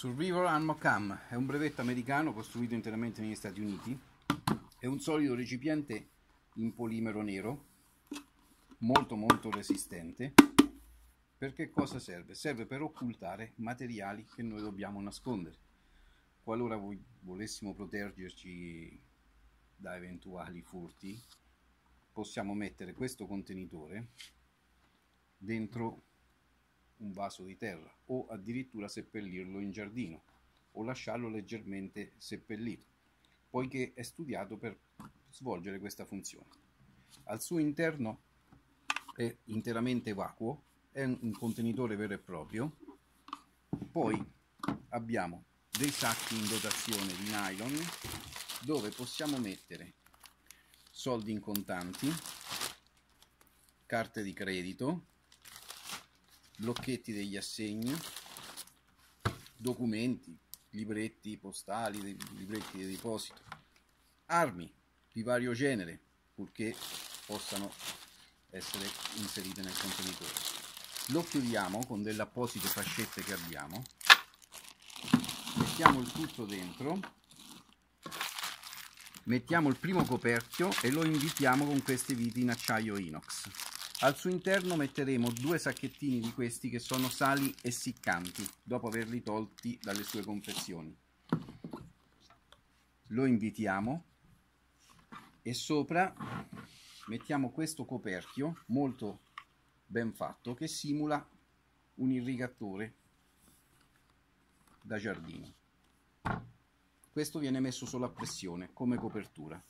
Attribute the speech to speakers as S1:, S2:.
S1: Survivor Armor Cam è un brevetto americano costruito interamente negli Stati Uniti. È un solido recipiente in polimero nero, molto molto resistente. Per che cosa serve? Serve per occultare materiali che noi dobbiamo nascondere. Qualora volessimo proteggerci da eventuali furti, possiamo mettere questo contenitore dentro un vaso di terra o addirittura seppellirlo in giardino o lasciarlo leggermente seppellito, poiché è studiato per svolgere questa funzione. Al suo interno è interamente vacuo, è un contenitore vero e proprio, poi abbiamo dei sacchi in dotazione di nylon dove possiamo mettere soldi in contanti, carte di credito, blocchetti degli assegni, documenti, libretti postali, libretti di deposito, armi di vario genere, purché possano essere inserite nel contenitore. Lo chiudiamo con delle apposite fascette che abbiamo, mettiamo il tutto dentro, mettiamo il primo coperchio e lo invitiamo con queste viti in acciaio inox. Al suo interno metteremo due sacchettini di questi che sono sali essiccanti, dopo averli tolti dalle sue confezioni. Lo invitiamo e sopra mettiamo questo coperchio molto ben fatto che simula un irrigatore da giardino. Questo viene messo solo a pressione come copertura.